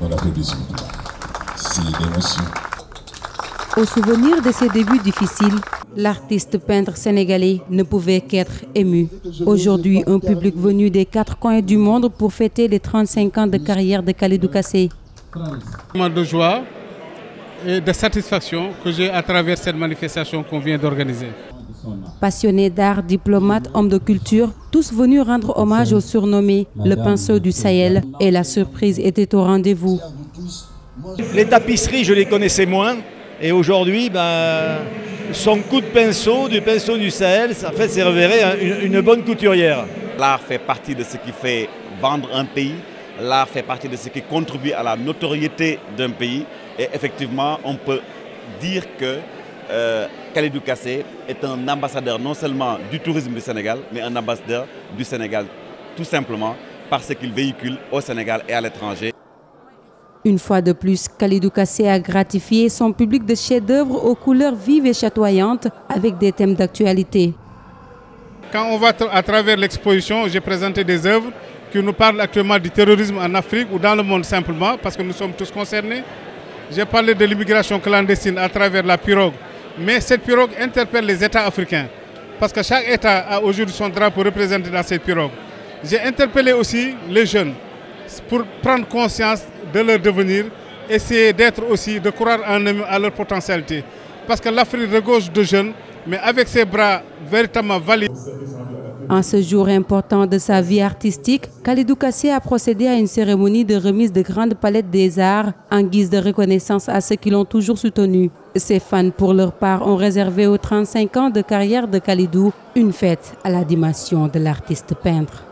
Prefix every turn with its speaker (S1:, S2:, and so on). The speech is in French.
S1: On C'est l'émotion.
S2: Au souvenir de ses débuts difficiles, l'artiste peintre sénégalais ne pouvait qu'être ému. Aujourd'hui, un public venu des quatre coins du monde pour fêter les 35 ans de carrière de Khalidou Kassé.
S3: de joie et de satisfaction que j'ai à travers cette manifestation qu'on vient d'organiser.
S2: Passionnés d'art, diplomates, hommes de culture, tous venus rendre hommage au surnommé le pinceau du Sahel. Et la surprise était au rendez-vous.
S4: Les tapisseries, je les connaissais moins. Et aujourd'hui, ben, son coup de pinceau, du pinceau du Sahel, ça fait une, une bonne couturière.
S5: L'art fait partie de ce qui fait vendre un pays, l'art fait partie de ce qui contribue à la notoriété d'un pays. Et effectivement, on peut dire que euh, Khalidou Kassé est un ambassadeur non seulement du tourisme du Sénégal, mais un ambassadeur du Sénégal tout simplement parce qu'il véhicule au Sénégal et à l'étranger.
S2: Une fois de plus, Khalidou Kassé a gratifié son public de chefs-d'œuvre aux couleurs vives et chatoyantes avec des thèmes d'actualité.
S3: Quand on va à travers l'exposition, j'ai présenté des œuvres qui nous parlent actuellement du terrorisme en Afrique ou dans le monde simplement, parce que nous sommes tous concernés. J'ai parlé de l'immigration clandestine à travers la pirogue, mais cette pirogue interpelle les États africains, parce que chaque État a aujourd'hui son drapeau représenté dans cette pirogue. J'ai interpellé aussi les jeunes pour prendre conscience de leur devenir, essayer d'être aussi, de croire en eux à leur potentialité. Parce que l'Afrique regorge de jeunes, mais avec ses bras véritablement valides.
S2: En ce jour important de sa vie artistique, Khalidou Kassé a procédé à une cérémonie de remise de grandes palettes des arts en guise de reconnaissance à ceux qui l'ont toujours soutenu. Ses fans, pour leur part, ont réservé aux 35 ans de carrière de Khalidou une fête à la dimension de l'artiste peintre.